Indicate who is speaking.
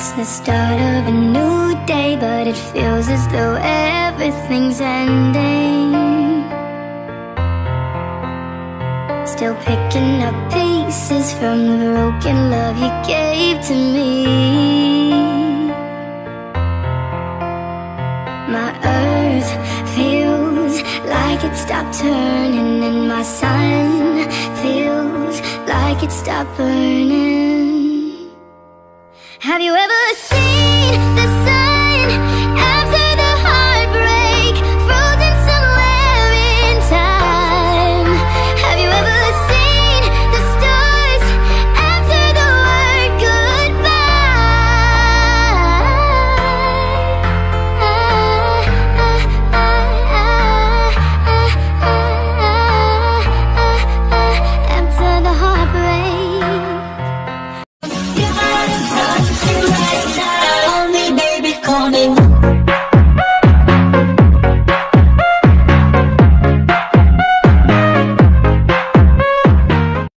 Speaker 1: It's the start of a new day, but it feels as though everything's ending. Still picking up pieces from the broken love you gave to me. My earth feels like it stopped turning, and my sun feels like it stopped burning. Have you ever